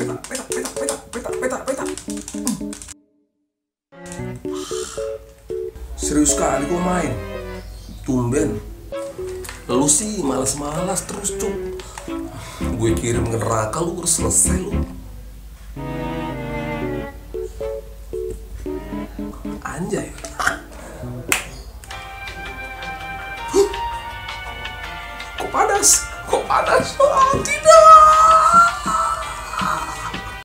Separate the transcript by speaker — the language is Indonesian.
Speaker 1: Hmm. Serius kali kau main. Tumben. Lu sih malas-malas terus cuk. Gue kirim ke neraka lu harus selesai lu. Anjay. Kok panas? Kok panas? Oh, tidak.